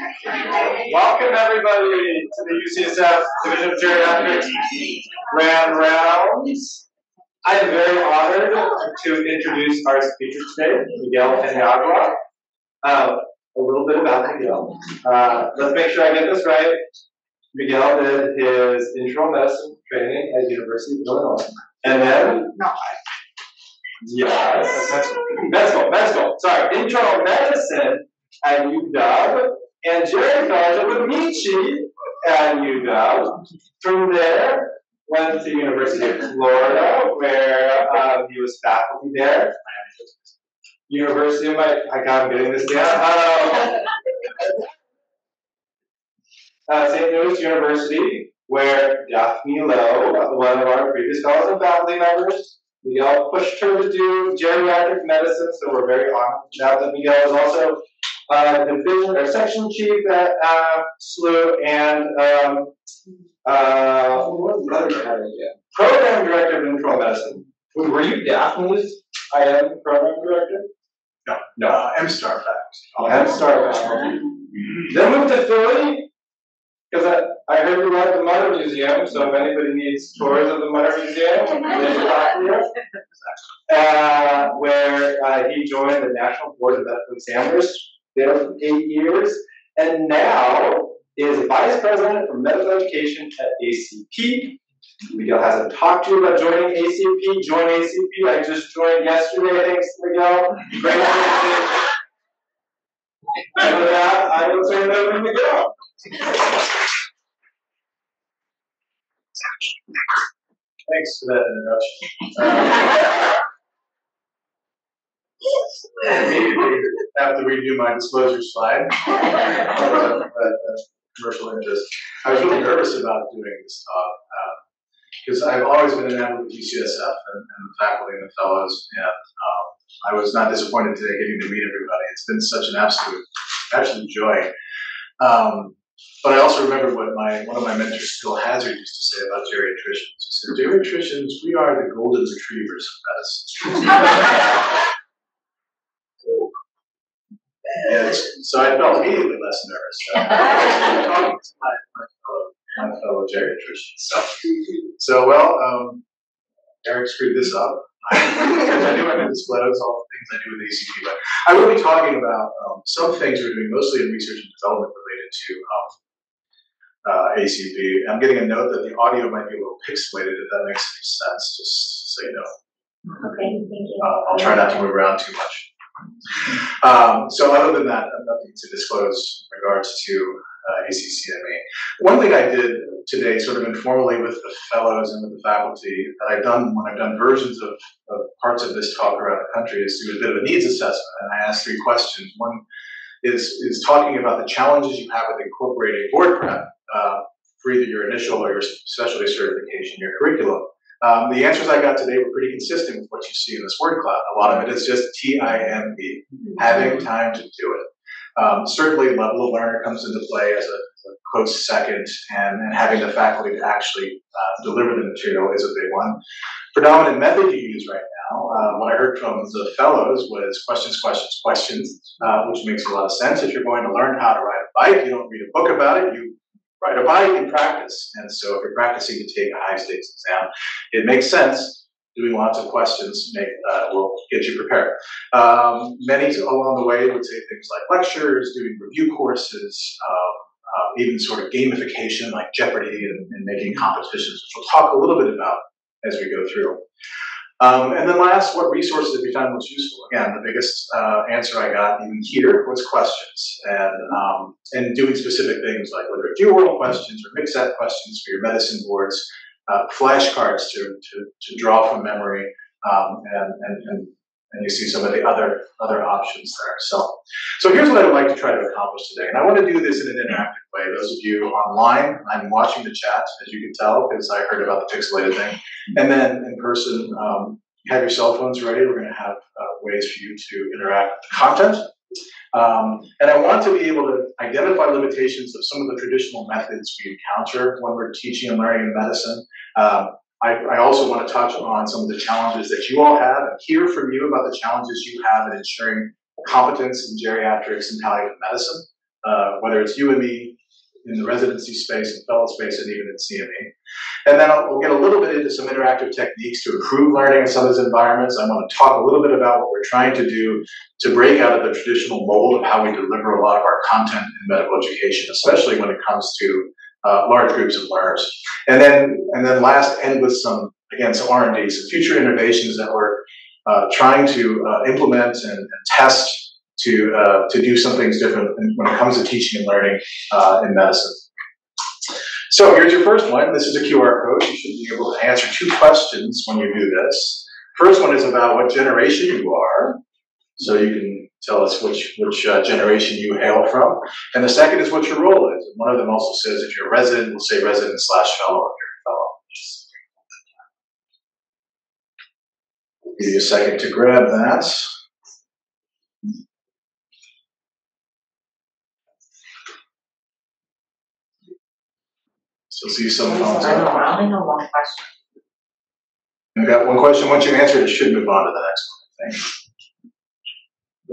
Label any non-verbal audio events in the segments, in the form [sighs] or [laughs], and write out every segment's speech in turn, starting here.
Welcome everybody to the UCSF Division of Geriatrics Grand Rounds. I am very honored to introduce our speaker today, Miguel Paniagua. Uh, a little bit about Miguel. Uh, let's make sure I get this right. Miguel did his internal medicine training at University of Illinois. And then, No, yes, medical, medical, sorry, internal medicine at UW and geri Fellowship with Michi at UW. From there, went to the University of Florida, where um, he was faculty there. University of my, I got I'm getting this down. Um, uh, St. Louis University, where Daphne Lowe, one of our previous fellows and faculty members, we all pushed her to do geriatric medicine, so we're very honored now that Miguel is also uh, division or section chief at uh, SLU and um, uh, what was the other category again? Program director of internal medicine. Were were you Daphne's IM program director? No. No. uh, MStar fact. I'm sorry. Then moved to Philly because I, I heard you like the Mütter Museum, so if anybody needs tours of the Mütter Museum, there's a lot here. Uh, where uh, he joined the National Board of Medical Examiners there for eight years, and now is vice president for medical education at ACP. Miguel hasn't talked to you about joining ACP. Join ACP. I just joined yesterday. Thanks, Miguel. Great. And with that, I will turn it over to Miguel. Thanks for that introduction. Uh, [laughs] Immediately [laughs] have to redo my disclosure slide. [laughs] Uh, Commercial interest. I was really nervous about doing this talk, because I've always been enamored with UCSF and, and the faculty and the fellows, and, um, I was not disappointed today getting to meet everybody. It's been such an absolute, absolute joy. Um, but I also remember what my, one of my mentors, Phil Hazard, used to say about geriatricians. He said, geriatricians, we are the golden retrievers of medicine. [laughs] So I felt immediately less nervous. uh, talking to my, my fellow, my fellow geriatricians. So, so well, um, Eric screwed this up. I knew I didn't disclose all the things I do with ACP, but I will be talking about um, some things we're doing mostly in research and development related to um, uh, ACP. I'm getting a note that the audio might be a little pixelated, if that makes any sense, just so you know. Okay, thank you. Uh, I'll try not to move around too much. Um, so other than that, nothing to disclose in regards to uh, ACCME. One thing I did today, sort of informally with the fellows and with the faculty, that I've done when I've done versions of, of parts of this talk around the country, is do a bit of a needs assessment, and I asked three questions. One is is talking about the challenges you have with incorporating board prep uh, for either your initial or your specialty certification, your curriculum. Um, the answers I got today were pretty consistent with what you see in this word cloud. A lot of it is just T-I-M-E, having time to do it. Um, certainly, level of learner comes into play as a, a close second, and, and having the faculty to actually uh, deliver the material is a big one. Predominant method you use right now, uh, what I heard from the fellows was questions, questions, questions, uh, which makes a lot of sense. If you're going to learn how to ride a bike, you don't read a book about it, you ride a bike and practice. And so if you're practicing to take a high stakes exam, it makes sense. Doing lots of questions make, uh, will get you prepared. Um, many along the way would say things like lectures, doing review courses, um, uh, even sort of gamification like Jeopardy and, and making competitions, which we'll talk a little bit about as we go through. Um, and then last, what resources have you found most useful? Again, the biggest uh, answer I got even here was questions and um, and doing specific things like whether few oral questions or mixed set questions for your medicine boards, uh, flashcards to, to, to draw from memory, um, and, and, and and you see some of the other other options there. So, so here's what I would like to try to accomplish today, and I want to do this in an interactive way. Those of you online, I'm watching the chat, as you can tell, because I heard about the pixelated thing, and then in person, um, have your cell phones ready. We're going to have uh, ways for you to interact with the content. Um, and I want to be able to identify limitations of some of the traditional methods we encounter when we're teaching and learning in medicine. Um, I, I, also want to touch on some of the challenges that you all have and hear from you about the challenges you have in ensuring competence in geriatrics and palliative medicine. uh, whether it's you and me in the residency space and fellow space and even in CME. And then I'll, we'll get a little bit into some interactive techniques to improve learning in some of these environments. I want to talk a little bit about what we're trying to do to break out of the traditional mold of how we deliver a lot of our content in medical education, especially when it comes to uh, large groups of learners. And then, and then last, end with some, again, some R&D, some future innovations that we're uh, trying to uh, implement and, and test to uh, to do some things different when it comes to teaching and learning uh, in medicine. So here's your first one. This is a QR code. You should be able to answer two questions when you do this. First one is about what generation you are, so you can tell us which which uh, generation you hail from. And the second is what your role is. And one of them also says if you're a resident, we'll say resident slash fellow if you're a fellow. Give you a second to grab that. Still see some thumbs I up. know, I only know one question. We've got one question. Once you answer it, you should move on to the next one, I think.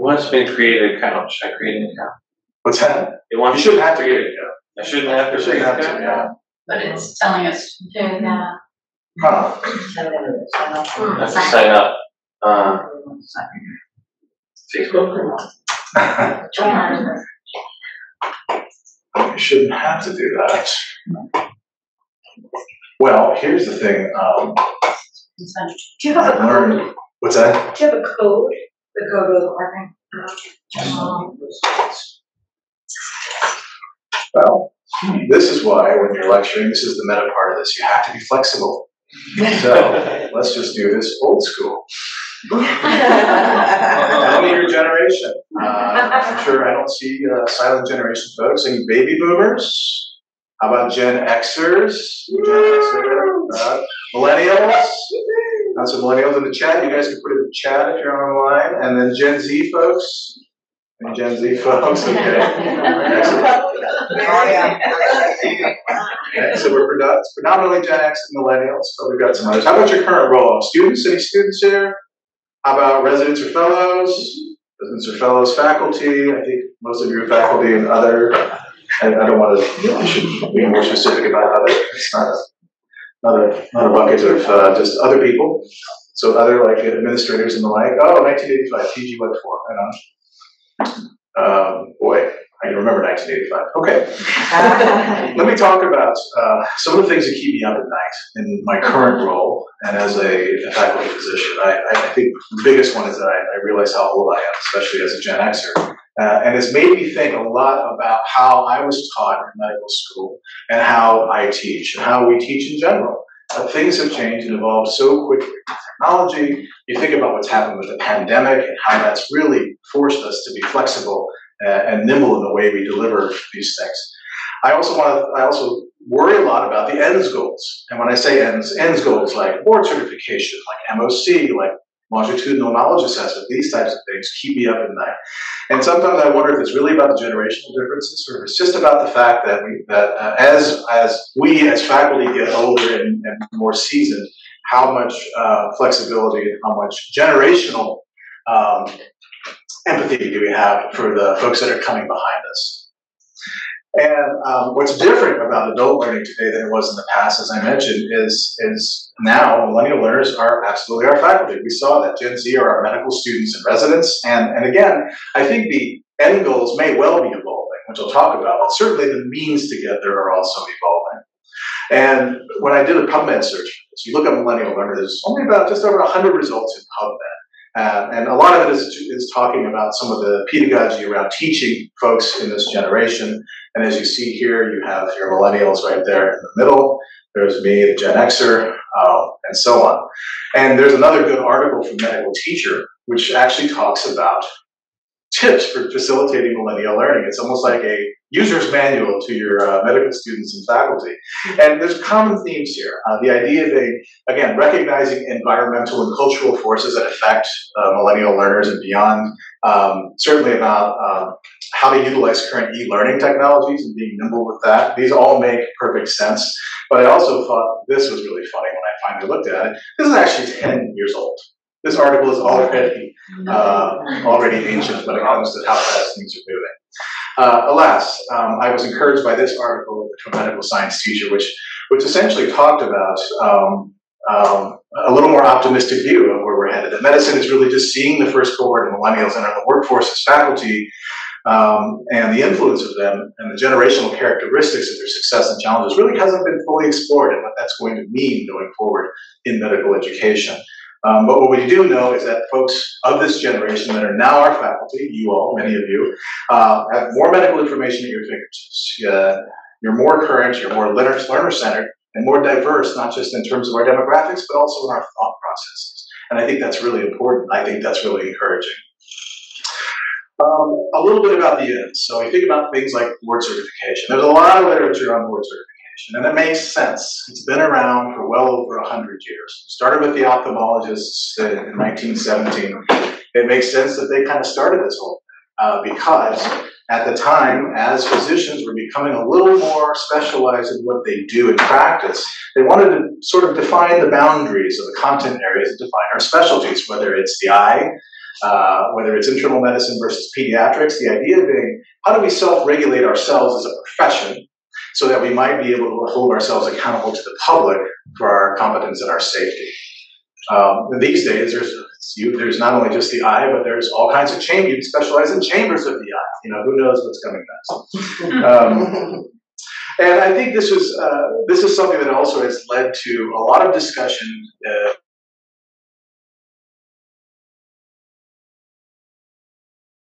Once been created account, should I create an account? What's that? It You shouldn't have to create it, I shouldn't have You to shouldn't create have an to, account? yeah. But it's telling us to do that. Huh. Sign up. Sign up. I have to sign up, um, Facebook? [laughs] You shouldn't have to do that. Well, here's the thing, um, Do you have a I learned, code? what's that? Do you have a code? The code wasn't working. Well, this is why when you're lecturing, this is the meta part of this, you have to be flexible. So, [laughs] let's just do this old school. [laughs] Tell me your generation. Uh, I'm sure I don't see uh, silent generation folks. Any baby boomers? How about Gen Xers? Gen Xer, uh, millennials? Got some millennials in the chat. You guys can put it in the chat if you're online. And then Gen Z folks? And Gen Z folks? [laughs] Okay. Oh, okay, so we're predo- predominantly Gen X and millennials, but we've got some others. How about your current role? Students? Any students here? How about residents or fellows? Residents or fellows, faculty? I think most of you are faculty and other. I, I don't want to. I should be more specific about other. It's not a not a not a bucket of uh, just other people. So other like administrators and the like. Oh, 1985, TG went for. Right on. Um, boy, I can remember 1985. Okay. [laughs] Let me talk about uh, some of the things that keep me up at night in my current role and as a, a faculty physician. I, I think the biggest one is that I, I realize how old I am, especially as a Gen Xer. Uh, and it's made me think a lot about how I was taught in medical school and how I teach and how we teach in general. Uh, things have changed and evolved so quickly. Technology, you think about what's happened with the pandemic and how that's really forced us to be flexible uh, and nimble in the way we deliver these things. I also want to, I also worry a lot about the ends goals. And when I say ends, ends goals like board certification, like MOC, like longitudinal knowledge assessment, these types of things keep me up at night. And sometimes I wonder if it's really about the generational differences or if it's just about the fact that we, that uh, as, as we as faculty get older and, and more seasoned, how much uh, flexibility and how much generational um, empathy do we have for the folks that are coming behind us? And um, what's different about adult learning today than it was in the past, as I mentioned, is is now millennial learners are absolutely our faculty. We saw that Gen Z are our medical students and residents, and and again, I think the end goals may well be evolving, which I'll talk about, but certainly the means to get there are also evolving. And when I did a PubMed search this, you look at millennial learners, there's only about just over 100 results in PubMed. Uh, and a lot of it is, is talking about some of the pedagogy around teaching folks in this generation. And as you see here, you have your millennials right there in the middle. There's me, the Gen Xer, uh, and so on. And there's another good article from Medical Teacher, which actually talks about tips for facilitating millennial learning. It's almost like a user's manual to your uh, medical students and faculty. And there's common themes here. Uh, the idea being, again, recognizing environmental and cultural forces that affect uh, millennial learners and beyond. Um, certainly about um, how to utilize current e-learning technologies and being nimble with that. These all make perfect sense. But I also thought this was really funny when I finally looked at it. This is actually 10 years old. This article is already uh, already ancient when it comes to how fast things are moving. Uh, alas, um, I was encouraged by this article from Medical Science Teacher, which which essentially talked about um, um, a little more optimistic view of where we're headed. That medicine is really just seeing the first cohort of millennials enter the workforce as faculty um, and the influence of them and the generational characteristics of their success and challenges really hasn't been fully explored and what that's going to mean going forward in medical education. Um, but what we do know is that folks of this generation that are now our faculty, you all, many of you, uh, have more medical information at your fingertips. Uh, you're more current, you're more learner centered, and more diverse, not just in terms of our demographics, but also in our thought processes. And I think that's really important. I think that's really encouraging. Um, a little bit about the ends. So we think about things like board certification. There's a lot of literature on board certification, and it makes sense. It's been around for well over 100 years. It started with the ophthalmologists in 1917. It makes sense that they kind of started this whole thing uh, because at the time, as physicians were becoming a little more specialized in what they do in practice, they wanted to sort of define the boundaries of the content areas that define our specialties, whether it's the eye, uh, whether it's internal medicine versus pediatrics, the idea being how do we self regulate ourselves as a profession so that we might be able to hold ourselves accountable to the public for our competence and our safety. Um, these days, there's there's not only just the eye, but there's all kinds of chambers. You specialize in chambers of the eye. You know, who knows what's coming next? Um, and I think this was uh, this is something that also has led to a lot of discussion. Uh,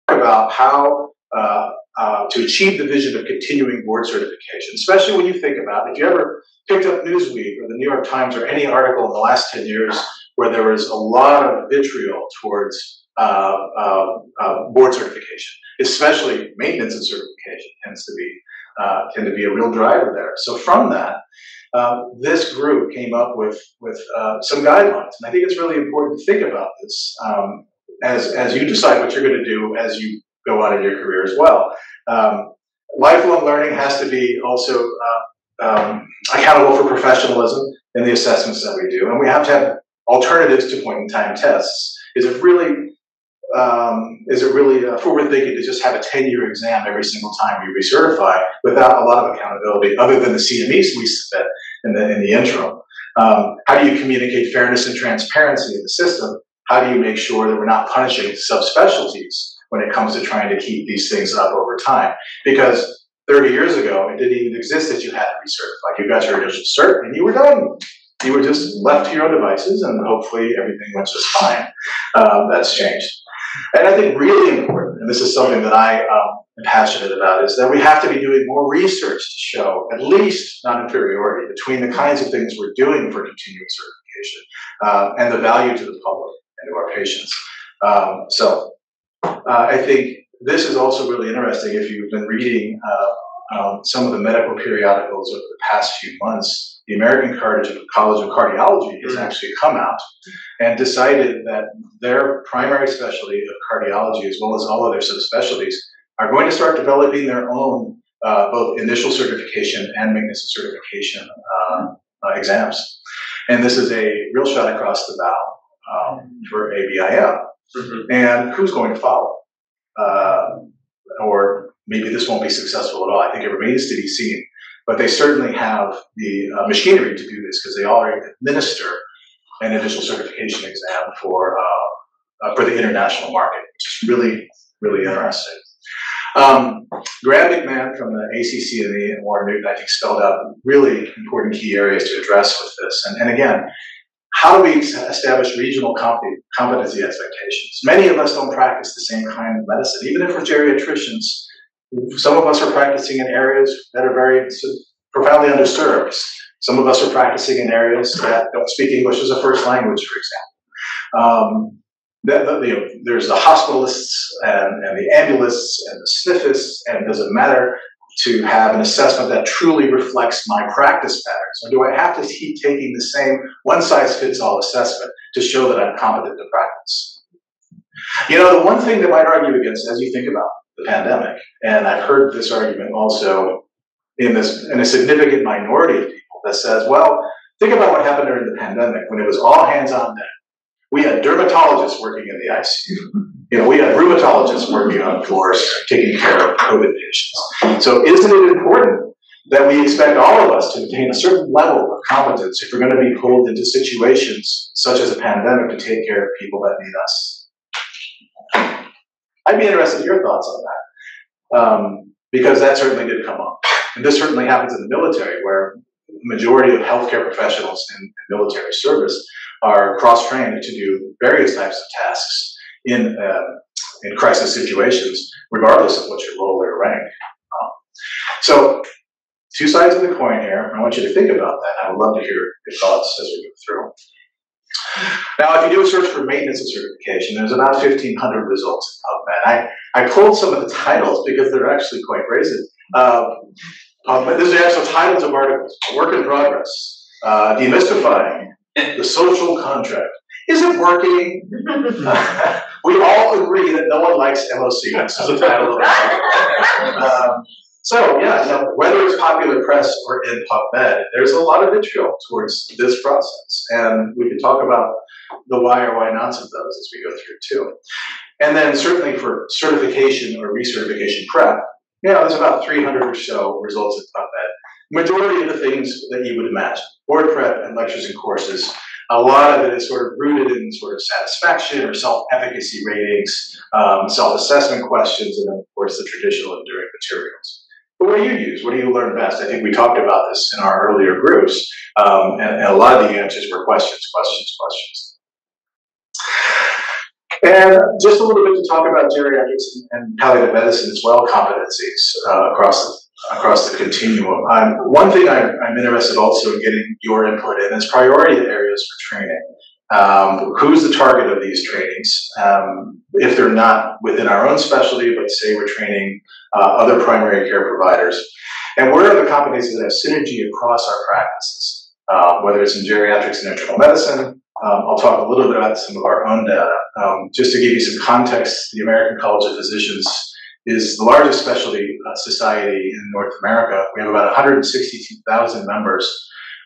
about how uh, uh, to achieve the vision of continuing board certification, especially when you think about if you ever picked up Newsweek or the New York Times or any article in the last 10 years where there was a lot of vitriol towards uh, uh, uh board certification, especially maintenance and certification tends to be uh, tend to be a real driver there. So from that, uh, this group came up with with some guidelines, and I think it's really important to think about this. Um, as, as you decide what you're going to do as you go on in your career as well. Um, lifelong learning has to be also uh, um, accountable for professionalism in the assessments that we do, and we have to have alternatives to point in time tests. Is it really um, is it really uh, forward thinking to just have a 10 year exam every single time we recertify without a lot of accountability other than the CMEs we submit in the, in the interim? Um, how do you communicate fairness and transparency in the system how do you make sure that we're not punishing subspecialties when it comes to trying to keep these things up over time? Because 30 years ago, it didn't even exist that you had to recertify. You got your initial cert and you were done. You were just left to your own devices and hopefully everything went just fine. Um, that's changed. And I think really important, and this is something that I um, am passionate about, is that we have to be doing more research to show at least non-inferiority between the kinds of things we're doing for continuing certification uh, and the value to the public and to our patients. Um, so uh, I think this is also really interesting if you've been reading uh, um, some of the medical periodicals over the past few months. The American College of Cardiology has mm-hmm. actually come out and decided that their primary specialty of cardiology, as well as all other subspecialties, are going to start developing their own uh, both initial certification and maintenance certification uh, uh, exams. And this is a real shot across the bow um, for ABIM. Mm-hmm. And who's going to follow? Uh, or maybe this won't be successful at all. I think it remains to be seen. But they certainly have the uh, machinery to do this because they already administer an initial certification exam for uh, uh, for the international market, which is really really interesting. Um, Graham McMahon from the ACCME and Warren Newton, I think, spelled out really important key areas to address with this. And, and again, how do we establish regional competency expectations? Many of us don't practice the same kind of medicine, even if we're geriatricians. Some of us are practicing in areas that are very profoundly underserved. Some of us are practicing in areas that don't speak English as a first language, for example. Um, the, the, there's the hospitalists and, and the ambulists and the sniffists, and it doesn't matter to have an assessment that truly reflects my practice patterns? Or do I have to keep taking the same one size fits all assessment to show that I'm competent to practice? You know, the one thing that might argue against as you think about the pandemic, and I've heard this argument also in this in a significant minority of people that says, well, think about what happened during the pandemic when it was all hands on deck, We had dermatologists working in the ICU. You know, we have rheumatologists working on floors, taking care of COVID patients. So isn't it important that we expect all of us to attain a certain level of competence if we're gonna be pulled into situations such as a pandemic to take care of people that need us? I'd be interested in your thoughts on that. Um, because that certainly did come up. And this certainly happens in the military where the majority of healthcare professionals in, in military service are cross-trained to do various types of tasks in, um, in crisis situations, regardless of what your role or rank. Um, so, two sides of the coin here. I want you to think about that. I would love to hear your thoughts as we go through. Now, if you do a search for maintenance and certification, there's about 1,500 results in PubMed. I, I pulled some of the titles because they're actually quite brazen. Um, um, but these are actual titles of articles. Work in progress. Uh, demystifying [laughs] the social contract. Is it working? [laughs] [laughs] we all agree that no one likes MOC. [laughs] This is the title. Um, so yeah, whether it's popular press or in PubMed, there's a lot of vitriol towards this process, and we can talk about the why or why nots of those as we go through too. And then certainly for certification or recertification prep, you know, there's about 300 or so results in PubMed. Majority of the things that you would imagine, board prep and lectures and courses, a lot of it is sort of rooted in sort of satisfaction or self-efficacy ratings, um, self-assessment questions, and then of course the traditional enduring materials. But what do you use? What do you learn best? I think we talked about this in our earlier groups, um, and, and, a lot of the answers were questions, questions, questions. And just a little bit to talk about geriatrics and, and palliative medicine as well, competencies uh, across the, across the continuum. Um, one thing I'm, I'm, interested also in getting your input in is priority areas for training. Um, who's the target of these trainings? Um, if they're not within our own specialty, but say we're training uh, other primary care providers, and where are the competencies that have synergy across our practices, uh, whether it's in geriatrics and internal medicine. Um, I'll talk a little bit about some of our own data. Um, just to give you some context, the American College of Physicians is the largest specialty uh, society in North America. We have about 162,000 members,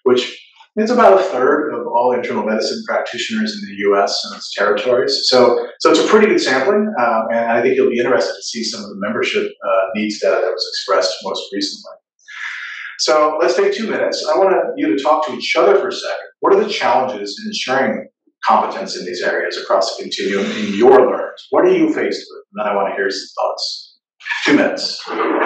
which it's about a third of all internal medicine practitioners in the U.S. and its territories. So, so it's a pretty good sampling, um, and I think you'll be interested to see some of the membership uh, needs data that was expressed most recently. So let's take two minutes. I want you to talk to each other for a second. What are the challenges in ensuring competence in these areas across the continuum in your learners? What are you faced with? And then I want to hear some thoughts. Two minutes. Okay,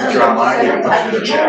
If you're online, you can put it in the chat.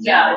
Yeah.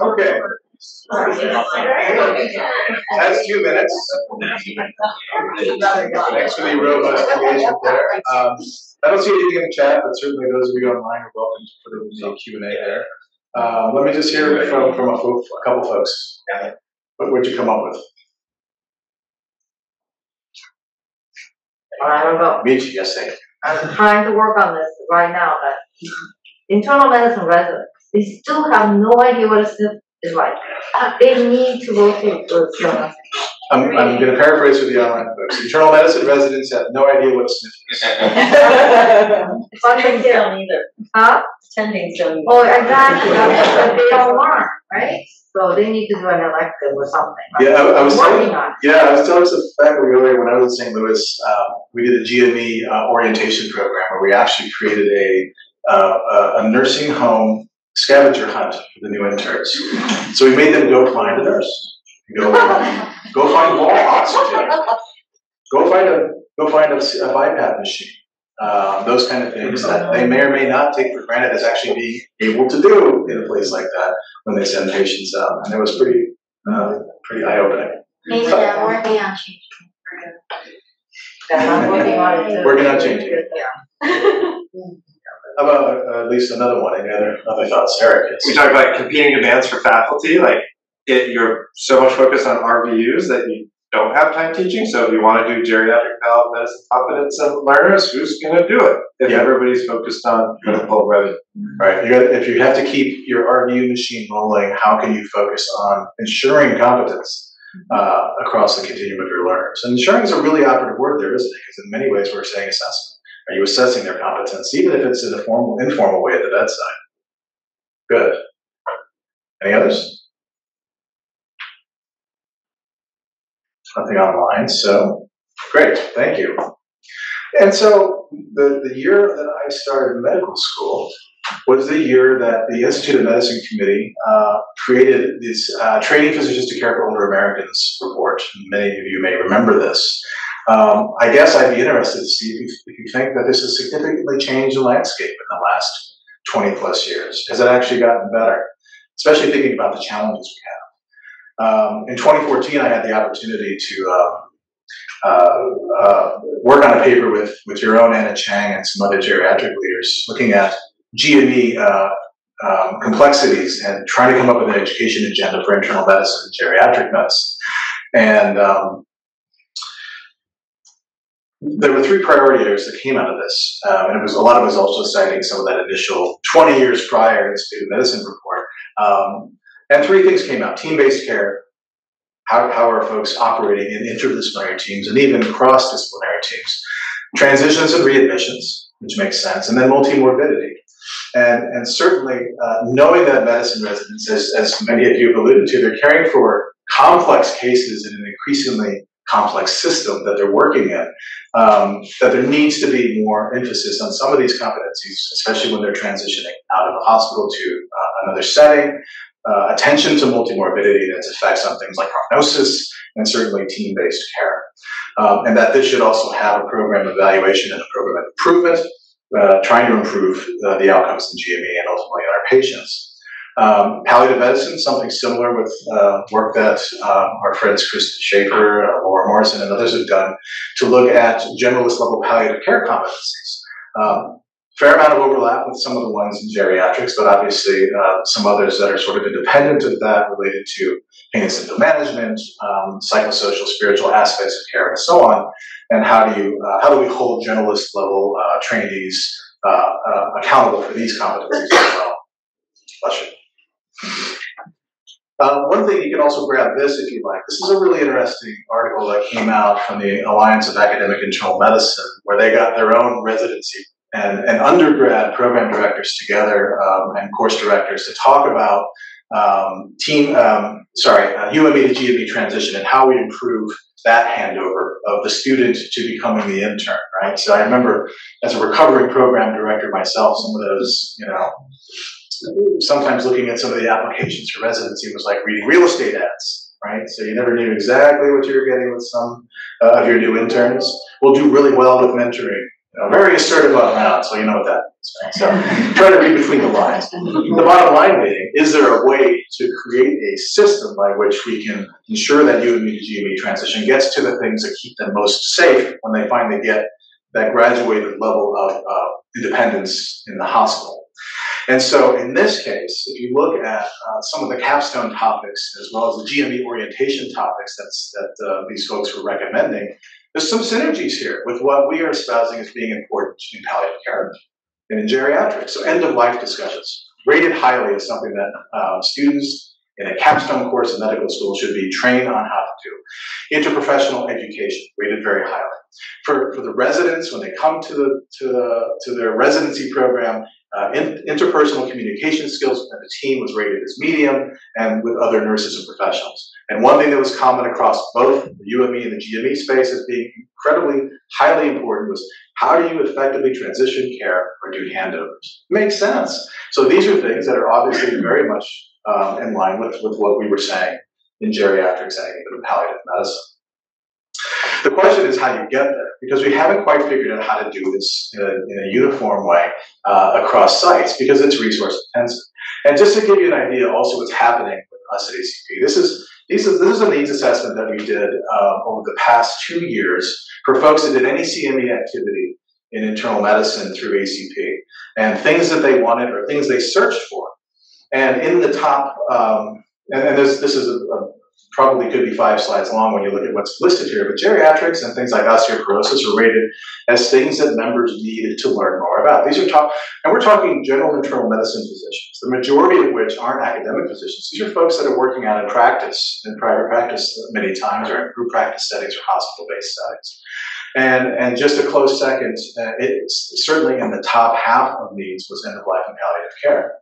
Okay, that's two minutes. Thanks for the robust engagement there. Um, I don't see anything in the chat, but certainly those of you online are welcome to put it in the Q and A there. Um, let me just hear from, from a fo- a couple folks. What would you come up with? I don't know, Michi, yes, thank you. I'm trying to work on this right now, but internal medicine residents, they still have no idea what a SNF is like. They need to go through the CMS. I'm, I'm gonna paraphrase for the online folks. Internal medicine residents have no idea what a SNF is. But they get, either. huh? Attending don't. Oh, exactly, but they don't learn, right? So they need to do an elective or something. right? Yeah, I, I was telling, Working on. Yeah, I was telling some faculty earlier when I was in St. Louis, um, we did a GME uh, orientation program where we actually created a, uh, a, a nursing home scavenger hunt for the new interns. So we made them go find a nurse, go, [laughs] [laughs] go find wall oxygen, go find a, go find a, s- a BiPAP machine. Uh, those kind of things that they may or may not take for granted as actually being able to do in a place like that when they send patients out. And it was pretty, uh, pretty eye-opening. Maybe they're working on changing And I'm working on it. Working on changing. Yeah. How about uh, at least another one? Any other other thoughts, Eric? yes? We talked about competing demands for faculty, like it, you're so much focused on RVUs that you don't have time teaching. So if you want to do geriatric palate medicine competence and learners, who's going to do it? If Yeah. everybody's focused on clinical revenue. Right. If you have to keep your RVU machine rolling, how can you focus on ensuring competence uh, across the continuum of your learners? And ensuring is a really operative word there, isn't it? Because in many ways we're saying assessment. Are you assessing their competence, even if it's in a formal, informal way at the bedside? Good. Any others? Nothing online, so great, thank you. And so the, the year that I started medical school was the year that the Institute of Medicine Committee uh, created this uh, Training Physicians to Care for Older Americans report. Many of you may remember this. Um, I guess I'd be interested to see if you, if you think that this has significantly changed the landscape in the last 20 plus years. Has it actually gotten better? Especially thinking about the challenges we have. Um, in 2014, I had the opportunity to um, uh, uh, work on a paper with, with your own Anna Chang and some other geriatric leaders looking at GME uh, um, complexities and trying to come up with an education agenda for internal medicine and geriatric medicine. And um, there were three priority areas that came out of this, um, and it was a lot of it was also citing some of that initial 20 years prior Institute of Medicine report. Um, and three things came out: team-based care, how, how are folks operating in interdisciplinary teams and even cross-disciplinary teams, transitions and readmissions, which makes sense, and then multi-morbidity. And, and certainly, uh, knowing that medicine residents, as, as many of you have alluded to, they're caring for complex cases in an increasingly complex system that they're working in, um, that there needs to be more emphasis on some of these competencies, especially when they're transitioning out of the hospital to uh, another setting, uh, attention to multimorbidity and its effects on things like prognosis and certainly team-based care. Um, and that this should also have a program evaluation and a program improvement, uh, trying to improve uh, the outcomes in GME and ultimately in our patients. Um, palliative medicine, something similar with uh, work that um, our friends Kristen Schaefer, uh, Laura Morrison, and others have done to look at generalist level palliative care competencies. Um, fair amount of overlap with some of the ones in geriatrics, but obviously uh, some others that are sort of independent of that related to pain and symptom management, um, psychosocial, spiritual aspects of care, and so on. And how do you uh, how do we hold generalist level uh, trainees uh, uh, accountable for these competencies as well? Um, one thing you can also grab this if you like. This is a really interesting article that came out from the Alliance of Academic Internal Medicine, where they got their own residency and, and undergrad program directors together um, and course directors to talk about um, team, um, sorry, uh, UME to GME transition and how we improve that handover of the student to becoming the intern, right? So I remember as a recovering program director myself, some of those, you know, sometimes looking at some of the applications for residency was like reading real estate ads, right? So you never knew exactly what you were getting with some uh, of your new interns. We'll do really well with mentoring. You know, very assertive on that, so you know what that means? So try to read between the lines. The bottom line being, is there a way to create a system by which we can ensure that UME to GME transition gets to the things that keep them most safe when they finally get that graduated level of uh, independence in the hospital? And so in this case, if you look at uh, some of the capstone topics as well as the GME orientation topics that uh, these folks were recommending, there's some synergies here with what we are espousing as being important in palliative care and in geriatrics. So end of life discussions, rated highly as something that uh, students in a capstone course in medical school should be trained on how to do. Interprofessional education, rated very highly. For, for the residents, when they come to the to the to their residency program, uh, in, interpersonal communication skills within the team was rated as medium, and with other nurses and professionals. And one thing that was common across both the UME and the GME space as being incredibly highly important was how do you effectively transition care or do handovers? Makes sense. So these are things that are obviously very much um, in line with, with what we were saying in geriatrics and even palliative medicine. The question is how you get there, because we haven't quite figured out how to do this in a, in a uniform way uh, across sites, because it's resource intensive. And just to give you an idea, also what's happening with us at ACP, this is this is, this is a needs assessment that we did uh, over the past two years for folks that did any CME activity in internal medicine through ACP, and things that they wanted or things they searched for. And in the top, um, and, and this, this is a, a probably could be five slides long when you look at what's listed here, but geriatrics and things like osteoporosis are rated as things that members needed to learn more about. These are top, and we're talking general internal medicine physicians, the majority of which aren't academic physicians. These are folks that are working out in practice, in private practice many times, or in group practice settings or hospital-based settings. And, and just a close second, uh, it's certainly in the top half of needs was end of life and palliative care.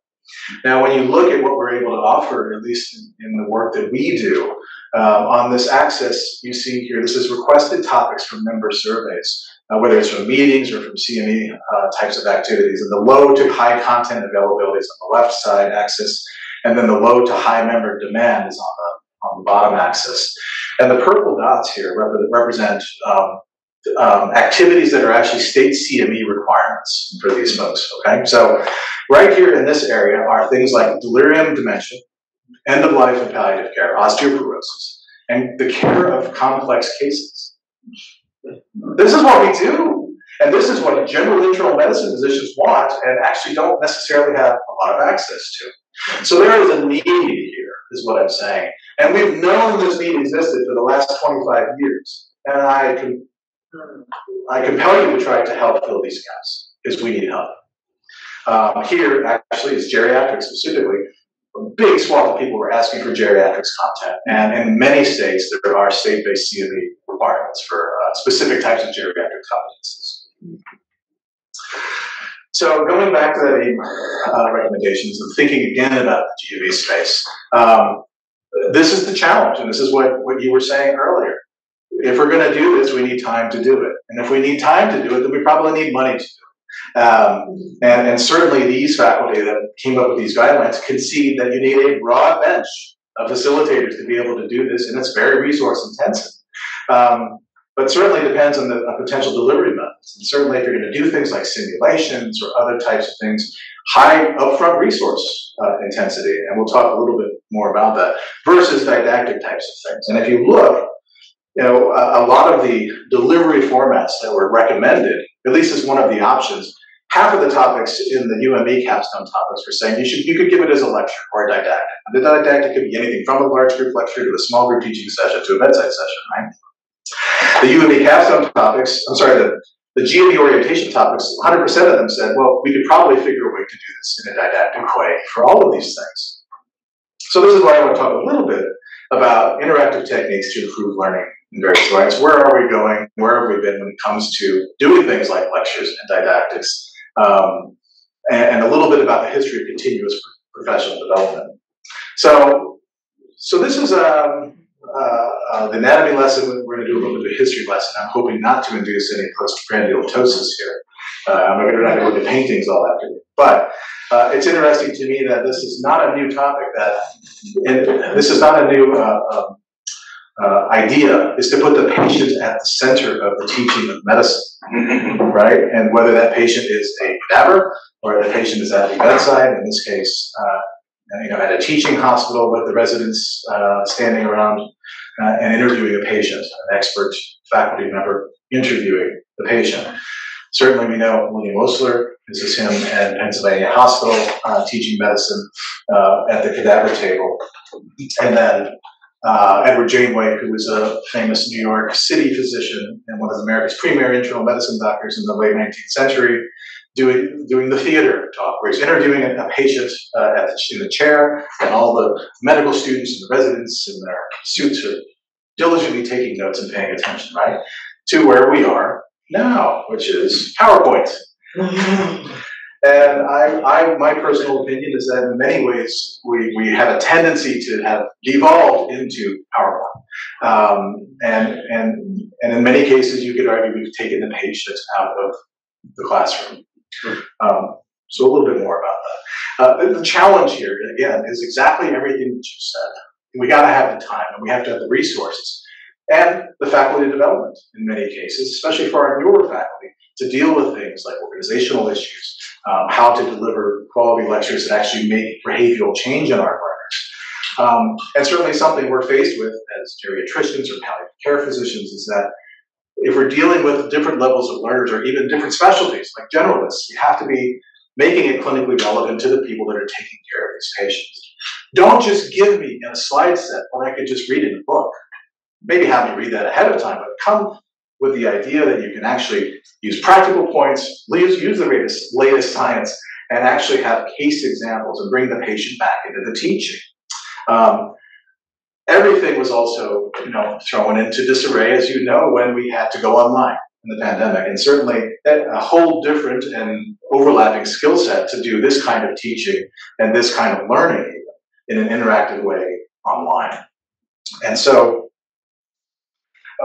Now, when you look at what we're able to offer, at least in, in the work that we do, um, on this axis, you see here, this is requested topics from member surveys, uh, whether it's from meetings or from CME uh, types of activities. And the low to high content availability is on the left side axis, and then the low to high member demand is on the, on the bottom axis. And the purple dots here rep represent um, um, activities that are actually state CME requirements for these folks. Okay, so right here in this area are things like delirium dementia, end of life and palliative care, osteoporosis, and the care of complex cases. This is what we do. And this is what general internal medicine physicians want and actually don't necessarily have a lot of access to. So there is a need here, is what I'm saying. And we've known this need existed for the last 25 years. And I can I compel you to try to help fill these gaps because we need help. Um, here, actually, is geriatrics specifically. A big swath of people were asking for geriatrics content, and in many states, there are state-based CME requirements for uh, specific types of geriatric competencies. So going back to the uh, recommendations and thinking again about the GME space, um, this is the challenge, and this is what, what you were saying earlier if we're going to do this, we need time to do it. And if we need time to do it, then we probably need money to do it. Um, and, and certainly these faculty that came up with these guidelines concede that you need a broad bench of facilitators to be able to do this, and it's very resource intensive. Um, but certainly depends on the on potential delivery methods. And certainly if you're going to do things like simulations or other types of things, high upfront resource uh, intensity, and we'll talk a little bit more about that, versus didactic types of things. And if you look, you know, a, a, lot of the delivery formats that were recommended, at least as one of the options, half of the topics in the UME capstone topics were saying you should you could give it as a lecture or a didactic. And the didactic could be anything from a large group lecture to a small group teaching session to a bedside session, right? The UME capstone topics, I'm sorry, the, the GME orientation topics, 100% of them said, well, we could probably figure a way to do this in a didactic way for all of these things. So this is why I want to talk a little bit about interactive techniques to improve learning in various ways. Where are we going? Where have we been when it comes to doing things like lectures and didactics? Um, and, and, a little bit about the history of continuous professional development. So, so this is um, uh, uh, the anatomy lesson, we're gonna do a little bit of a history lesson. I'm hoping not to induce any postprandial ptosis here. Uh, I'm not gonna look at paintings all afternoon. But, uh, it's interesting to me that this is not a new topic, that, and this is not a new, uh, um, uh, idea, is to put the patient at the center of the teaching of medicine, right? And whether that patient is a cadaver, or the patient is at the bedside, in this case, uh, you know, at a teaching hospital with the residents uh, standing around and interviewing a patient, an expert faculty member interviewing the patient. Certainly, we know William Osler, this is him at Pennsylvania Hospital uh, teaching medicine uh, at the cadaver table. And then uh, Edward Janeway, who was a famous New York City physician and one of America's premier internal medicine doctors in the late 19th century, doing doing the theater talk, where he's interviewing a, patient uh, the, in the chair, and all the medical students and the residents in their suits are diligently taking notes and paying attention, right? To where we are now, which is PowerPoint. And I, I, my personal opinion is that in many ways we, we have a tendency to have devolved into PowerPoint. Um, and, and, and in many cases, you could argue we've taken the patient out of the classroom. Um, so a little bit more about that. Uh, the challenge here, again, is exactly everything that you said. We got to have the time, and we have to have the resources, and the faculty development in many cases, especially for our newer faculty, to deal with things like organizational issues, um, how to deliver quality lectures that actually make behavioral change in our learners. Um, and certainly something we're faced with as geriatricians or palliative care physicians is that if we're dealing with different levels of learners or even different specialties like generalists, we have to be making it clinically relevant to the people that are taking care of these patients. Don't just give me a slide set what I could just read in a book. Maybe have me read that ahead of time, but come with the idea that you can actually use practical points, use, use the latest, latest science, and actually have case examples and bring the patient back into the teaching. Um, everything was also, you know, thrown into disarray, as you know, when we had to go online in the pandemic, and certainly a whole different and overlapping skill set to do this kind of teaching and this kind of learning in an interactive way online. And so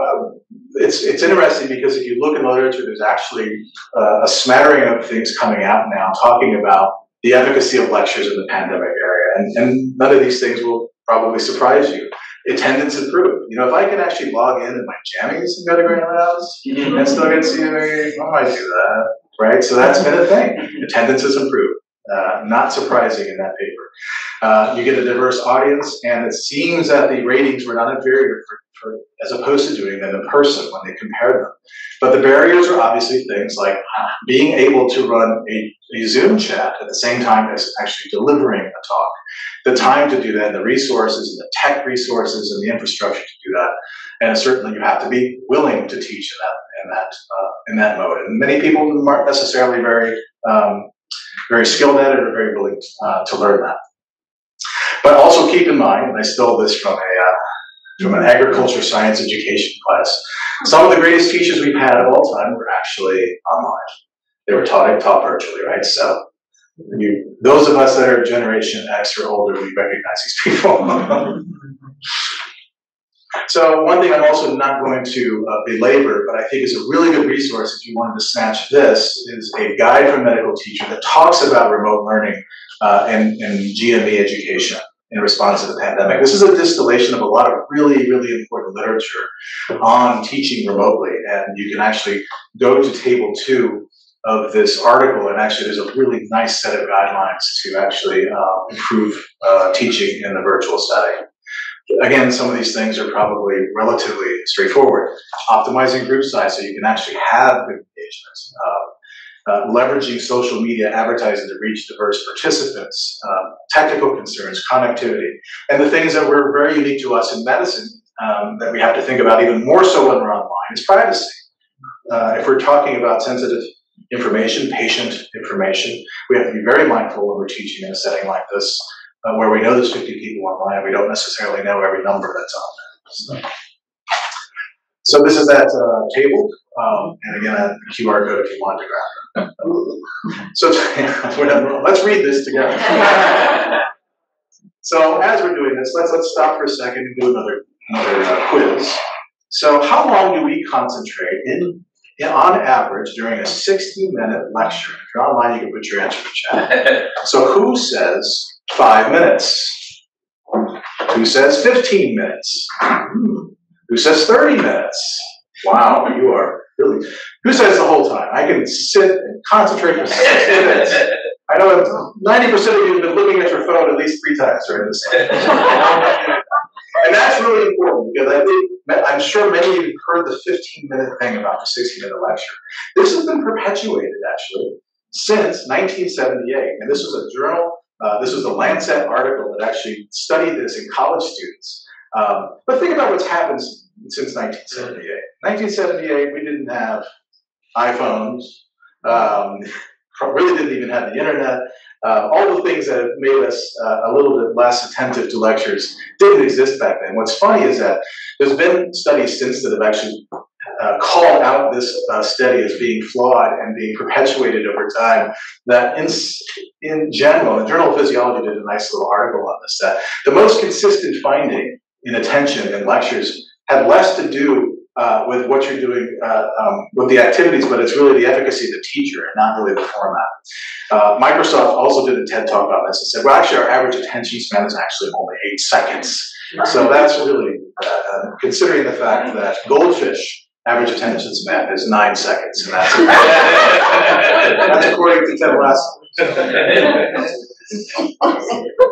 uh, it's it's interesting because if you look in the literature, there's actually uh, a smattering of things coming out now talking about the efficacy of lectures in the pandemic area, and, and none of these things will probably surprise you. Attendance improved. You know, if I can actually log in and my jammies and go to Grand Rounds and still get CME, I might do that, right? So that's been a thing. Attendance has improved. Uh, not surprising in that paper. Uh, you get a diverse audience, and it seems that the ratings were not inferior for, for, as opposed to doing them in person when they compared them. But the barriers are obviously things like being able to run a, a Zoom chat at the same time as actually delivering a talk, the time to do that, the resources, and the tech resources, and the infrastructure to do that. And certainly, you have to be willing to teach in that in that uh, in that mode. And many people aren't necessarily very um, very skilled at it or very willing uh, to learn that. But also keep in mind, and I stole this from a uh, from an agriculture science education class, some of the greatest teachers we've had of all time were actually online. They were taught taught virtually, right? So you, those of us that are Generation X or older, we recognize these people. [laughs] So one thing I'm also not going to uh, belabor, but I think is a really good resource if you wanted to snatch this, is a guide for medical teacher that talks about remote learning uh, and, and GME education in response to the pandemic. This is a distillation of a lot of really, really important literature on teaching remotely, and you can actually go to table two of this article, and actually there's a really nice set of guidelines to actually uh, improve uh, teaching in the virtual setting. Again, some of these things are probably relatively straightforward. Optimizing group size so you can actually have good engagement. Uh, uh, leveraging social media advertising to reach diverse participants, uh, technical concerns, connectivity, and the things that were very unique to us in medicine um, that we have to think about even more so when we're online is privacy. Uh, if we're talking about sensitive information, patient information, we have to be very mindful when we're teaching in a setting like this uh, where we know there's 50 people online, we don't necessarily know every number that's on there. So, so this is that uh, table, um, and again, a QR code if you wanted to grab it. So [laughs] let's read this together. [laughs] so as we're doing this, let's let's stop for a second and do another another uh, quiz. So, how long do we concentrate in, in on average during a 60-minute lecture? If you're online, you can put your answer in the chat. [laughs] So, who says five minutes? Who says 15 minutes? Hmm. Who says 30 minutes? Wow, you are really. Who says the whole time? I can sit and concentrate for 60 minutes. I know 90% of you have been looking at your phone at least three times during this. and that's really important because I think, I'm sure many of you have heard the 15 minute thing about the 60 minute lecture. This has been perpetuated actually since 1978. And this was a journal, uh, this was a Lancet article that actually studied this in college students. Um, but think about what's happened since 1978. 1978, we didn't have iPhones. Um, [laughs] really didn't even have the internet. Uh, all the things that made us uh, a little bit less attentive to lectures didn't exist back then. What's funny is that there's been studies since that have actually uh, called out this uh, study as being flawed and being perpetuated over time. That in, in general, the Journal of Physiology did a nice little article on this, that the most consistent finding in attention in lectures had less to do uh, with what you're doing uh, um, with the activities, but it's really the efficacy of the teacher and not really the format. Uh, Microsoft also did a TED talk on this and said, well, actually, our average attention span is actually only eight seconds. So that's really uh, uh, considering the fact that goldfish average attention span is nine seconds, and that's, [laughs] [laughs] that's according to Ted Lasso. [laughs]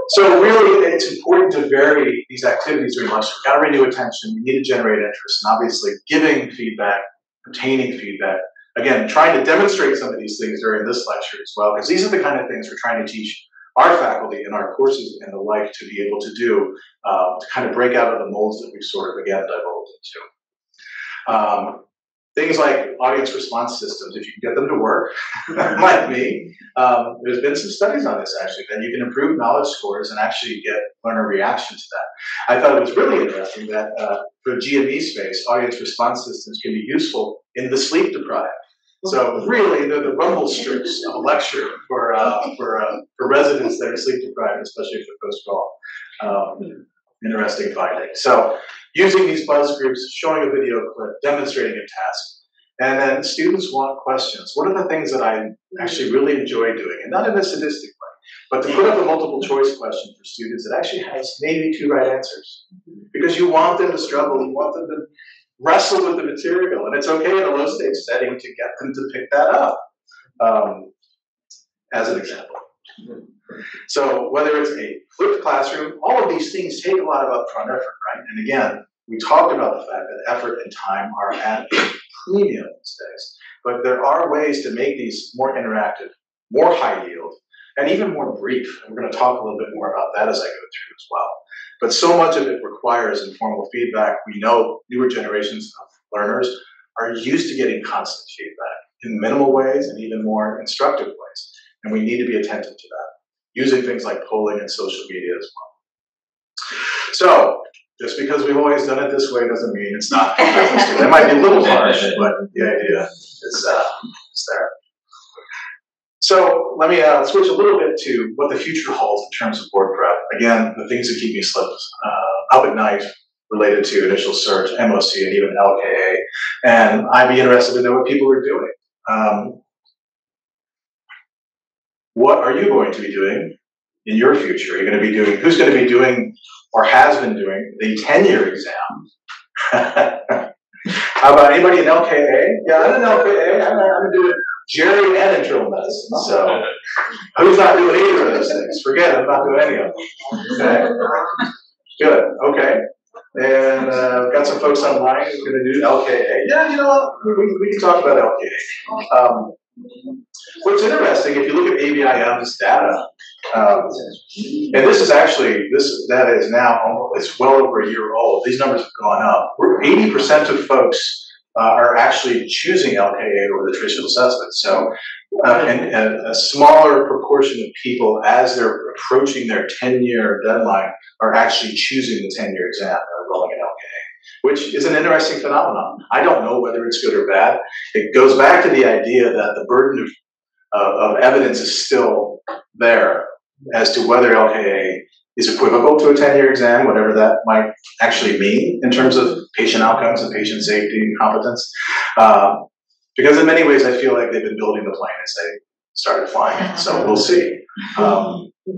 so really, it's important to vary these activities during lunch. We've got to renew attention. We need to generate interest, and obviously, giving feedback, obtaining feedback. Again, trying to demonstrate some of these things during this lecture as well, because these are the kind of things we're trying to teach our faculty in our courses and the like to be able to do uh, to kind of break out of the molds that we've sort of again divulged into. Um, things like audience response systems, if you can get them to work, [laughs] like me, um, there's been some studies on this actually, that you can improve knowledge scores and actually get learner reaction to that. I thought it was really interesting that uh, for GME space, audience response systems can be useful in the sleep deprived. So really, they're the rumble strips of a lecture for uh, for uh, for residents that are sleep deprived, especially for post call. Um, interesting finding. So using these buzz groups, showing a video clip, demonstrating a task. And then students want questions. What are the things that I actually really enjoy doing? And not in a sadistic way, but to put up a multiple choice question for students that actually has maybe two right answers. Because you want them to struggle, you want them to wrestle with the material. And it's okay in a low stakes setting to get them to pick that up, um, as an example. So whether it's a flipped classroom, all of these things take a lot of upfront effort, right? And again, we talked about the fact that effort and time are at a premium these days. But there are ways to make these more interactive, more high yield, and even more brief. And we're going to talk a little bit more about that as I go through as well. But so much of it requires informal feedback. We know newer generations of learners are used to getting constant feedback in minimal ways and even more instructive ways. And we need to be attentive to that using things like polling and social media as well. So, just because we've always done it this way doesn't mean it's not. it might be a little harsh, but the idea is, uh, is there. So let me uh, switch a little bit to what the future holds in terms of board prep. Again, the things that keep me slept uh, up at night related to initial cert, MOC, and even LKA. And I'd be interested to know what people are doing. Um, what are you going to be doing in your future? Are you going to be doing, who's going to be doing or has been doing the 10 year exam? [laughs] How about anybody in LKA? Yeah, I'm in LKA. I'm, I'm doing geri and internal medicine. So who's not doing either of those things? Forget it, I'm not doing any of them. Okay. Good. Okay. And uh, got some folks online who are going to do LKA. Yeah, you know what? We, we can talk about LKA. Um, What's interesting, if you look at ABIM's data, um, and this is actually, this data is now, almost, it's well over a year old. These numbers have gone up. We're 80% of folks uh, are actually choosing LKA over the traditional assessment. So, uh, and, and, a smaller proportion of people, as they're approaching their 10 year deadline, are actually choosing the 10 year exam, or enrolling in LKA which is an interesting phenomenon. I don't know whether it's good or bad. It goes back to the idea that the burden of, uh, of evidence is still there as to whether LKA is equivocal to a 10-year exam, whatever that might actually mean in terms of patient outcomes and patient safety and competence. Um, because in many ways, I feel like they've been building the plane as they started flying. So we'll see. Um, [laughs]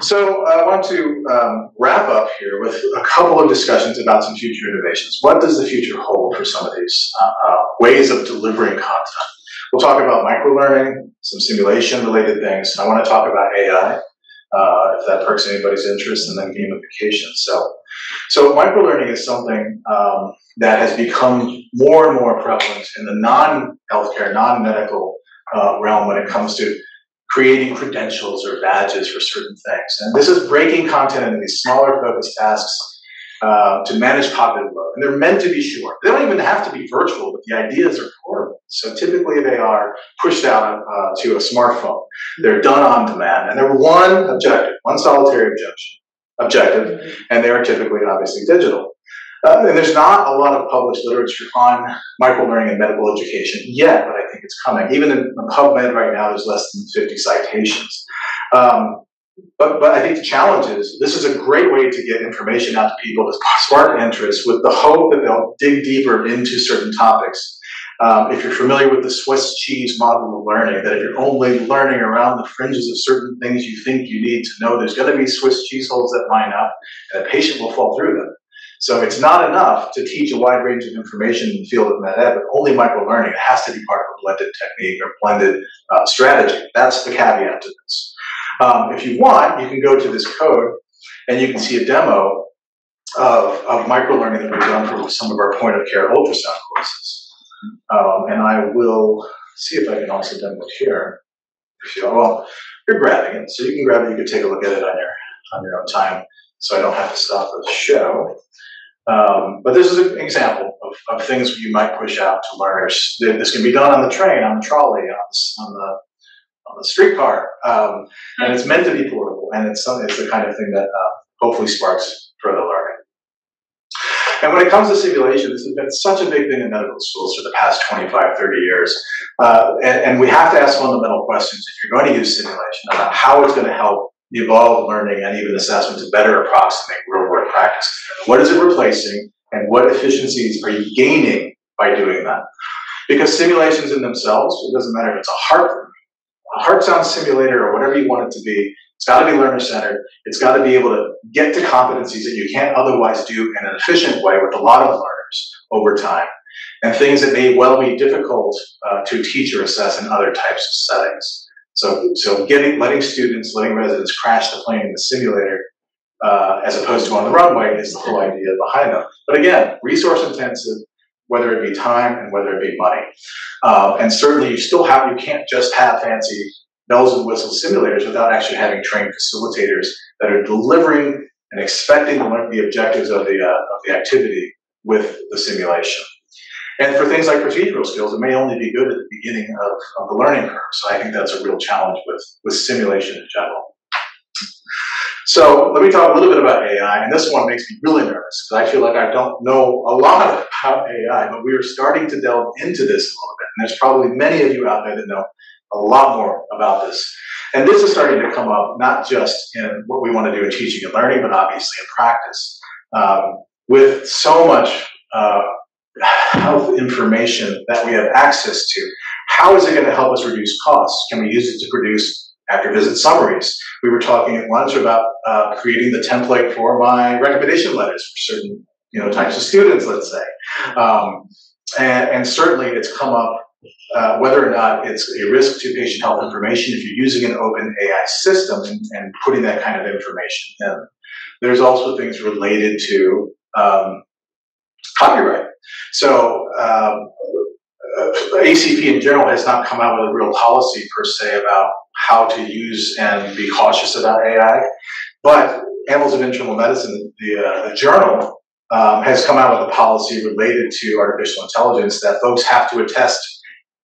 so I want to um, wrap up here with a couple of discussions about some future innovations. What does the future hold for some of these uh, uh, ways of delivering content? We'll talk about microlearning, some simulation related things. I want to talk about AI, uh, if that perks anybody's interest, and then gamification. So, so microlearning is something um, that has become more and more prevalent in the non-healthcare, non-medical uh, realm when it comes to creating credentials or badges for certain things. And this is breaking content into these smaller focused tasks uh, to manage cognitive load. And they're meant to be short. They don't even have to be virtual, but the ideas are portable. So typically they are pushed out uh, to a smartphone. They're done on demand, and they're one objective, one solitary objection, objective, and they are typically obviously digital. Uh, and there's not a lot of published literature on microlearning in medical education yet, but I think it's coming. Even in PubMed right now, there's less than 50 citations. Um, but, but I think the challenge is this is a great way to get information out to people to spark interest with the hope that they'll dig deeper into certain topics. Um, if you're familiar with the Swiss cheese model of learning, that if you're only learning around the fringes of certain things you think you need to know, there's going to be Swiss cheese holes that line up, and a patient will fall through them. So it's not enough to teach a wide range of information in the field of med ed, but only microlearning. It has to be part of a blended technique or blended uh, strategy. That's the caveat to this. Um, if you want, you can go to this code and you can see a demo of, of microlearning that we've done for some of our point of care ultrasound courses. Um, and I will see if I can also demo it here. If you, well, you're grabbing it, so you can grab it. You can take a look at it on your on your own time, so I don't have to stop the show. Um, but this is an example of, of things you might push out to learners. This can be done on the train, on the trolley, on the, on the, on the streetcar, um, and it's meant to be portable, and it's, some, it's the kind of thing that uh, hopefully sparks further learning. And when it comes to simulation, this has been such a big thing in medical schools for the past 25, 30 years. Uh, and, and we have to ask fundamental questions if you're going to use simulation about how it's going to help evolve learning and even assessment to better approximate real practice. What is it replacing and what efficiencies are you gaining by doing that? Because simulations in themselves, it doesn't matter if it's a heart, a heart sound simulator or whatever you want it to be, it's got to be learner centered. It's got to be able to get to competencies that you can't otherwise do in an efficient way with a lot of learners over time. And things that may well be difficult uh, to teach or assess in other types of settings. So, so getting, letting students, letting residents crash the plane in the simulator uh, as opposed to on the runway is the whole idea behind them. But again, resource intensive, whether it be time and whether it be money. Uh, and certainly you still have, you can't just have fancy bells and whistles simulators without actually having trained facilitators that are delivering and expecting the objectives of the, uh, of the activity with the simulation. And for things like procedural skills, it may only be good at the beginning of, of the learning curve. So I think that's a real challenge with, with simulation in general. So let me talk a little bit about AI, and this one makes me really nervous because I feel like I don't know a lot about AI, but we are starting to delve into this a little bit. And there's probably many of you out there that know a lot more about this. And this is starting to come up not just in what we want to do in teaching and learning, but obviously in practice. Um, with so much uh, health information that we have access to. How is it going to help us reduce costs? Can we use it to produce after visit summaries? We were talking at lunch about uh, creating the template for my recommendation letters for certain you know types of students, let's say. Um, and, and, certainly it's come up uh, whether or not it's a risk to patient health information if you're using an open AI system and, and putting that kind of information in. There's also things related to um, copyright. So um, ACP in general has not come out with a real policy per se about how to use and be cautious about AI, but Annals of Internal Medicine, the, uh, the journal, um, has come out with a policy related to artificial intelligence that folks have to attest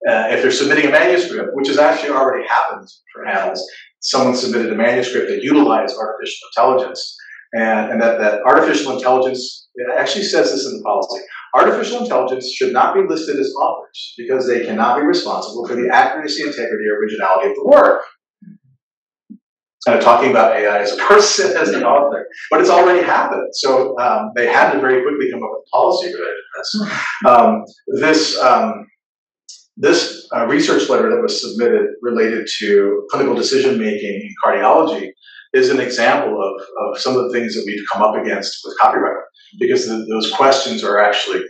uh, if they're submitting a manuscript, which has actually already happened for Annals. Someone submitted a manuscript that utilized artificial intelligence, and, and that, that artificial intelligence, it actually says this in the policy, artificial intelligence should not be listed as authors because they cannot be responsible for the accuracy, integrity, or originality of the work. kind of talking about AI as a [laughs] person, as an author, but it's already happened. So um, they had to very quickly come up with policy related to this. [sighs] Um, this um, this uh, research letter that was submitted related to clinical decision making in cardiology is an example of, of some of the things that we've come up against with copyright because the, those questions are actually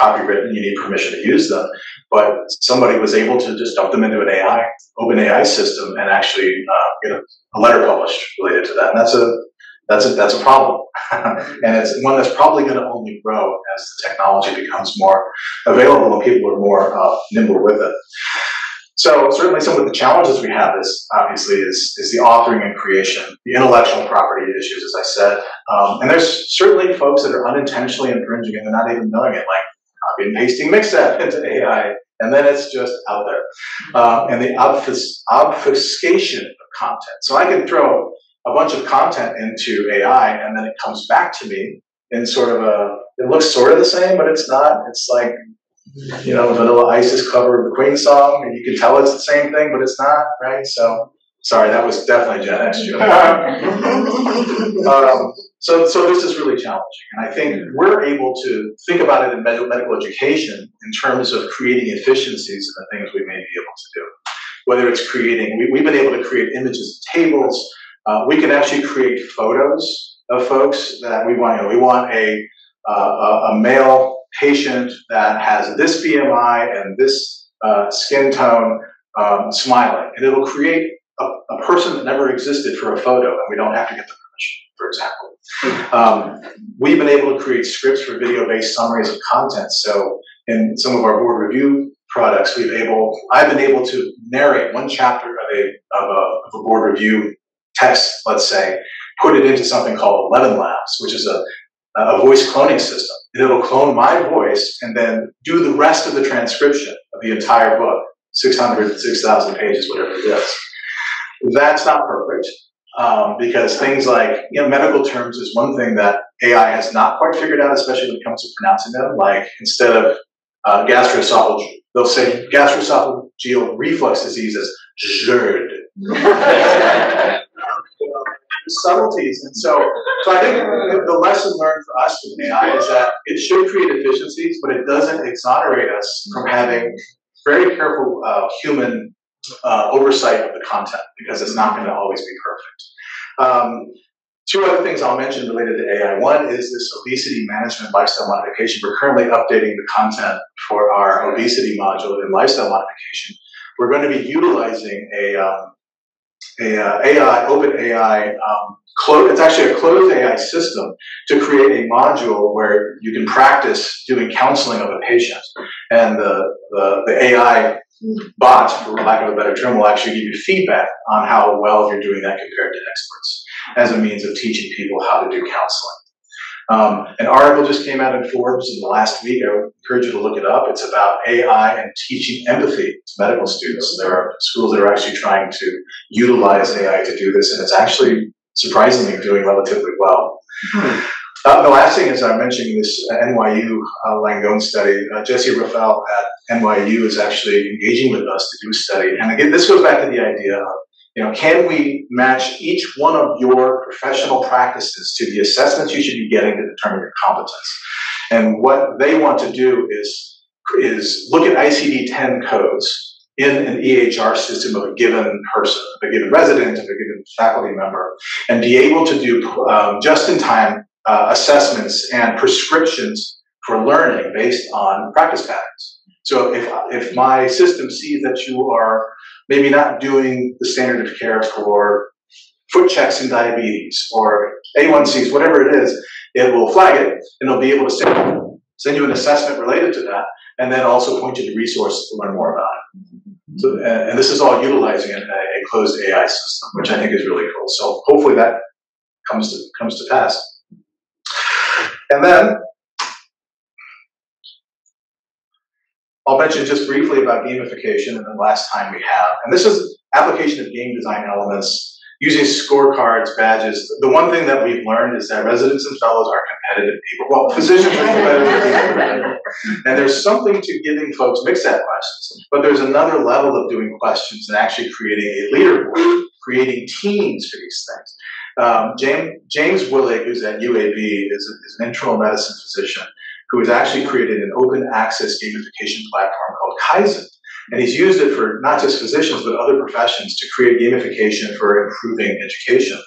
copywritten, you need permission to use them. But somebody was able to just dump them into an AI, open AI system, and actually uh, get a, a, letter published related to that. And that's a that's a that's a problem, [laughs] and it's one that's probably going to only grow as the technology becomes more available and people are more uh, nimble with it. So certainly some of the challenges we have is obviously is, is the authoring and creation, the intellectual property issues, as I said. Um, and there's certainly folks that are unintentionally infringing and they're not even knowing it, like copy and pasting MKSAP [laughs] into AI, and then it's just out there. Um, and the obfus- obfuscation of content. So I can throw a bunch of content into AI and then it comes back to me in sort of a, it looks sort of the same, but it's not. It's like you know, the Vanilla Ice's cover of the Queen song, and you can tell it's the same thing, but it's not, right? So, sorry, that was definitely Gen X joke. [laughs] um, so, so this is really challenging, and I think we're able to think about it in medical, medical education in terms of creating efficiencies in the things we may be able to do. Whether it's creating, we, have been able to create images of tables. Uh, we can actually create photos of folks that we want. You know, we want a uh, a male patient that has this BMI and this uh, skin tone um, smiling. And it'll create a, a, person that never existed for a photo, and we don't have to get the permission, for example. Um, we've been able to create scripts for video-based summaries of content. So in some of our board review products, we've able, I've been able to narrate one chapter of a, of a, of a board review text, let's say, put it into something called Eleven Labs, which is a, a voice cloning system it'll clone my voice and then do the rest of the transcription of the entire book 600 6000 pages whatever it is. That's not perfect um, because things like you know medical terms is one thing that ai has not quite figured out especially when it comes to pronouncing them. Like instead of uh, gastroesophageal they'll say gastroesophageal reflux disease as GERD. [laughs] [laughs] subtleties. And so, so I think the lesson learned for us with AI is that it should create efficiencies, but it doesn't exonerate us from having very careful uh, human uh, oversight of the content because it's not going to always be perfect. Um, two other things I'll mention related to AI. One is this obesity management lifestyle modification. We're currently updating the content for our obesity module in lifestyle modification. We're going to be utilizing a um, a uh, AI, open AI, um, it's actually a closed AI system to create a module where you can practice doing counseling of a patient. And the, the, the AI bot, for lack of a better term, will actually give you feedback on how well you're doing that compared to experts as a means of teaching people how to do counseling. Um, an article just came out in Forbes in the last week. I would encourage you to look it up. It's about AI and teaching empathy to medical students. There are schools that are actually trying to utilize AI to do this, and it's actually surprisingly doing relatively well. Hmm. Uh, the last thing is I mentioned this NYU uh, Langone study. Uh, Jesse Rafel at NYU is actually engaging with us to do a study. And again, this goes back to the idea of you know, can we match each one of your professional practices to the assessments you should be getting to determine your competence? And what they want to do is, is look at ICD-10 codes in an EHR system of a given person, a given resident, of a given faculty member, and be able to do um, just-in-time uh, assessments and prescriptions for learning based on practice patterns. So if, if my system sees that you are maybe not doing the standard of care for foot checks in diabetes or A1Cs, whatever it is, it will flag it and it'll be able to send, send you an assessment related to that and then also point you to resources to learn more about it. Mm-hmm. So, and this is all utilizing a, a closed AI system, which I think is really cool. So hopefully that comes to comes to pass. And then I'll mention just briefly about gamification and the last time we have. And this is application of game design elements using scorecards, badges. The one thing that we've learned is that residents and fellows are competitive people. Well, physicians are competitive people. [laughs] And there's something to giving folks MKSAP questions, but there's another level of doing questions and actually creating a leaderboard creating teams for these things. Um, James, James Willig, who's at UAB, is, is an internal medicine physician who has actually created an open access gamification platform called Kaizen. And he's used it for not just physicians, but other professions to create gamification for improving education.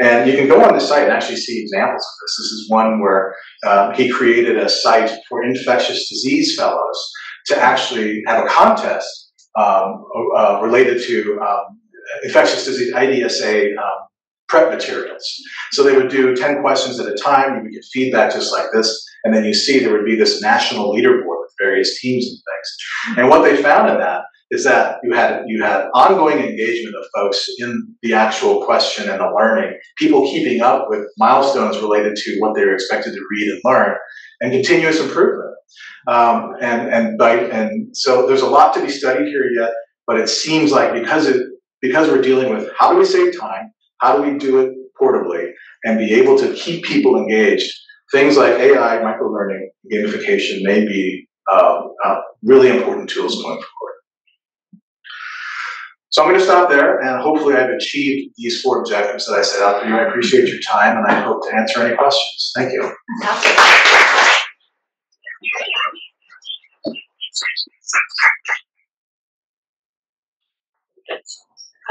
And you can go on the site and actually see examples of this. This is one where um, he created a site for infectious disease fellows to actually have a contest um, uh, related to um, infectious disease IDSA um, prep materials. So they would do 10 questions at a time, you would get feedback just like this, and then you see there would be this national leaderboard with various teams and things. And what they found in that is that you had you had ongoing engagement of folks in the actual question and the learning, people keeping up with milestones related to what they were expected to read and learn, and continuous improvement. Um, and and by and so there's a lot to be studied here yet, but it seems like because it because we're dealing with how do we save time, how do we do it portably, and be able to keep people engaged, things like AI, microlearning, gamification may be uh, uh, really important tools going forward. So I'm going to stop there, and hopefully I've achieved these four objectives that I set out for you. I appreciate your time, and I hope to answer any questions. Thank you.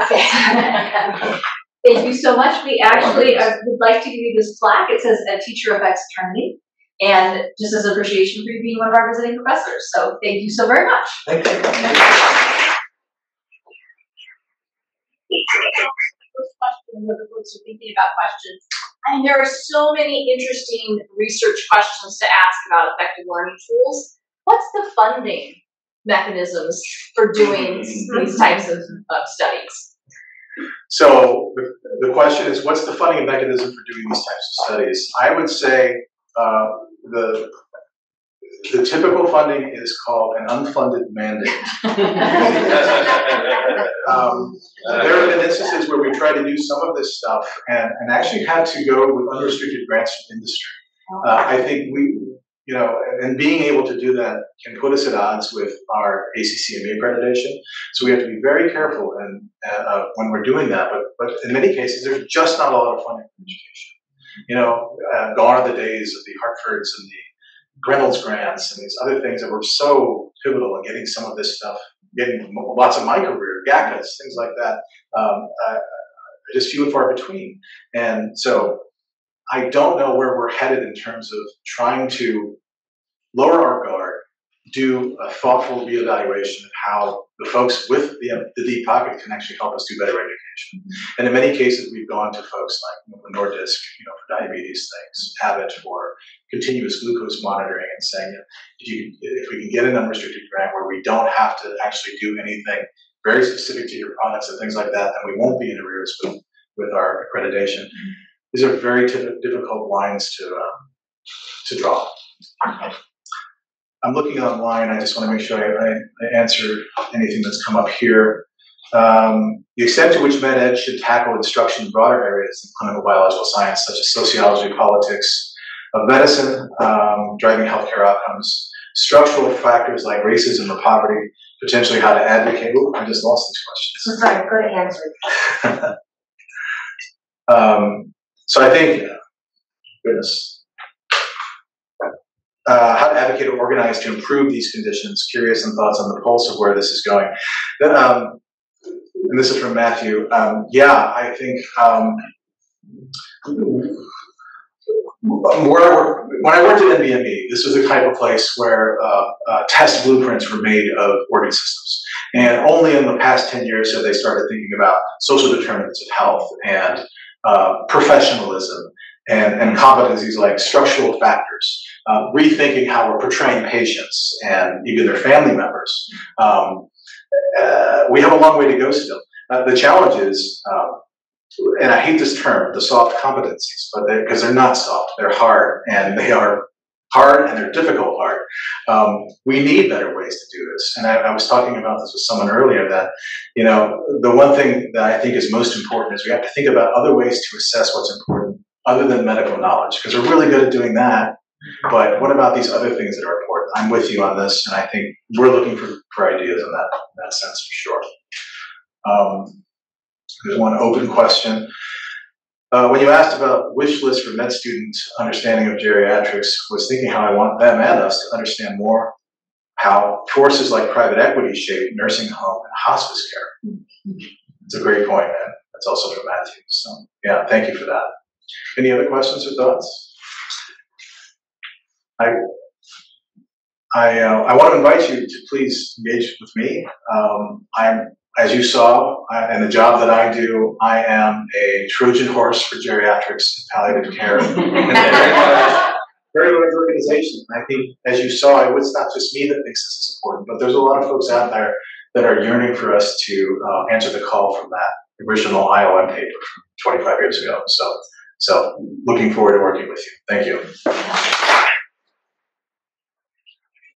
Okay. [laughs] Thank you so much. We actually uh, would like to give you this plaque. It says a teacher affects attorney. And just as appreciation for you being one of our visiting professors. So thank you so very much. Thank you. First question, what the folks are thinking about questions. And there are so many interesting research questions to ask about effective learning tools. What's the funding mechanisms for doing these types of, of studies? So the, the question is, what's the funding mechanism for doing these types of studies? I would say uh, the the typical funding is called an unfunded mandate. [laughs] Um, there have been instances where we tried to do some of this stuff and, and actually had to go with unrestricted grants from industry. Uh, I think we, you know, and, being able to do that can put us at odds with our ACCME accreditation. So we have to be very careful and uh, when we're doing that. But but in many cases, there's just not a lot of funding for education. You know, uh, gone are the days of the Hartfords and the Reynolds grants and these other things that were so pivotal in getting some of this stuff, getting lots of my career, GACAs, things like that, um, uh, are just few and far between. And so I don't know where we're headed in terms of trying to lower our guard, do a thoughtful reevaluation of how the folks with the, the deep pocket can actually help us do better education. And in many cases, we've gone to folks like Nordisk, you know, for diabetes things, Abbott for continuous glucose monitoring, and saying if you if we can get an unrestricted grant where we don't have to actually do anything very specific to your products and things like that, then we won't be in arrears with with our accreditation. These are very difficult lines to um, to draw. I'm looking online. I just want to make sure I, I, I answer anything that's come up here. Um, the extent to which med ed should tackle instruction in broader areas in clinical biological science, such as sociology, politics of medicine, um, driving healthcare outcomes, structural factors like racism or poverty, potentially how to advocate. Ooh, I just lost these questions. Sorry, go to answer. [laughs] Um, so I think, goodness, uh, how to advocate or organize to improve these conditions. Curious and thoughts on the pulse of where this is going. Um, and this is from Matthew. Um, yeah, I think um, where when I worked at NBME, this was the type of place where uh, uh, test blueprints were made of organ systems. And only in the past 10 years have they started thinking about social determinants of health and uh, professionalism and, and competencies like structural factors, uh, rethinking how we're portraying patients and even their family members. Um, uh, we have a long way to go still. Uh, the challenge is, um, and I hate this term, the soft competencies, but because they, are not soft, they're hard, and they are hard and they're difficult hard. Um, we need better ways to do this. And I, I, was talking about this with someone earlier that, you know, the one thing that I think is most important is we have to think about other ways to assess what's important other than medical knowledge, because we're really good at doing that. But what about these other things that are important? I'm with you on this, and I think we're looking for, for ideas in that, in that sense for sure. Um, There's one open question. Uh, when you asked about wish list for med student understanding of geriatrics, was thinking how I want them and us to understand more how forces like private equity shape nursing home and hospice care. It's a great point, and that's also from Matthew. So, yeah, thank you for that. Any other questions or thoughts? I I, uh, I want to invite you to please engage with me. Um, I'm, as you saw, and the job that I do, I am a Trojan horse for geriatrics and palliative care. [laughs] Very large organization. I think, as you saw, it's not just me that thinks this is important, but there's a lot of folks out there that are yearning for us to uh, answer the call from that original IOM paper from 25 years ago. So, so looking forward to working with you. Thank you.